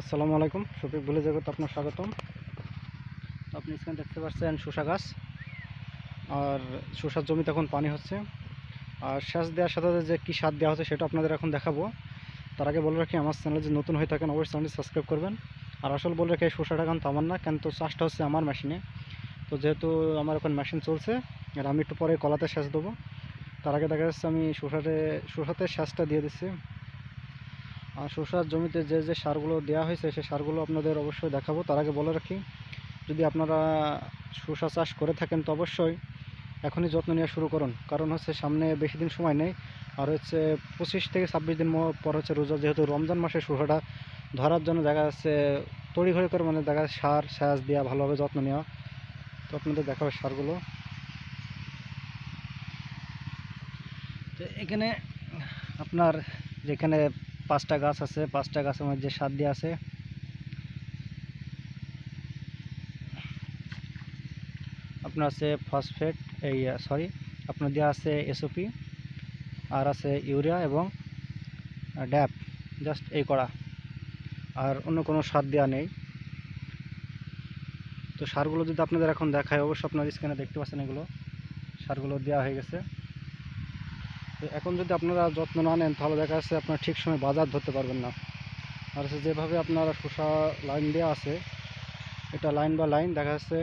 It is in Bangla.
আসসালামু আলাইকুম, শফিক ভুলে জগৎ আপনার স্বাগতম। আপনি এখানে দেখতে পাচ্ছেন শসা গাছ। আর শসার জমিতে এখন পানি হচ্ছে। আর সেচ দেওয়ার সাথে সাথে যে কী সার দেওয়া হচ্ছে সেটা আপনাদের এখন দেখাবো। তার আগে বলে রাখি, আমার চ্যানেলে যে নতুন হয়ে থাকেন অবশ্যই চ্যানেলটি সাবস্ক্রাইব করবেন। আর আসল বলে রাখি শসাটা এখন আমার না, কেন তো চাষটা হচ্ছে আমার মেশিনে। তো যেহেতু আমার এখন মেশিন চলছে, আর আমি একটু পরে কলাতে সেচ দেবো। তার আগে দেখা যাচ্ছে আমি শসাতে শসাতে সেচটা দিয়ে দিচ্ছি। শসার জমিতে যে যে সারগুলো দেওয়া হয়েছে সেই সারগুলো আপনাদের অবশ্যই দেখাবো। তার আগে বলে রাখি, যদি আপনারা শসা চাষ করে থাকেন, তো অবশ্যই এখনই যত্ন নেওয়া শুরু করুন। কারণ হচ্ছে সামনে বেশি দিন সময় নেই, আর হচ্ছে পঁচিশ থেকে ছাব্বিশ দিন পর হচ্ছে রোজা যেহেতু রমজান মাসে শসাটা ধরার জন্য দেখা যাচ্ছে তড়িঘড়ি করে মানে দেখা যাচ্ছে সার সাজ দেওয়া ভালোভাবে যত্ন নেওয়া। তো আপনাদের দেখাবে সারগুলো। তো এখানে আপনার যেখানে পাঁচটা গাছ আছে, পাঁচটা গাছের মধ্যে সার দেওয়া আছে। আপনার আছে ফসফেট এই সরি আপনার দেওয়া আছে এসওপি আর আছে ইউরিয়া এবং ড্যাপ জাস্ট এই করা। আর অন্য কোনো সার দেওয়া নেই। তো সারগুলো যদি আপনাদের এখন দেখায়, অবশ্যই আপনার স্ক্রিনে দেখতে পাচ্ছেন এগুলো। সারগুলো দেওয়া হয়ে গেছে। এখন যদি আপনারা যত্ন না নেন, তাহলে দেখা যাচ্ছে আপনার ঠিক সময় বাজার ধরতে পারবেন না। আর যেভাবে আপনারা শসা লাইন দেওয়া আছে, এটা লাইন বা লাইন দেখা যাচ্ছে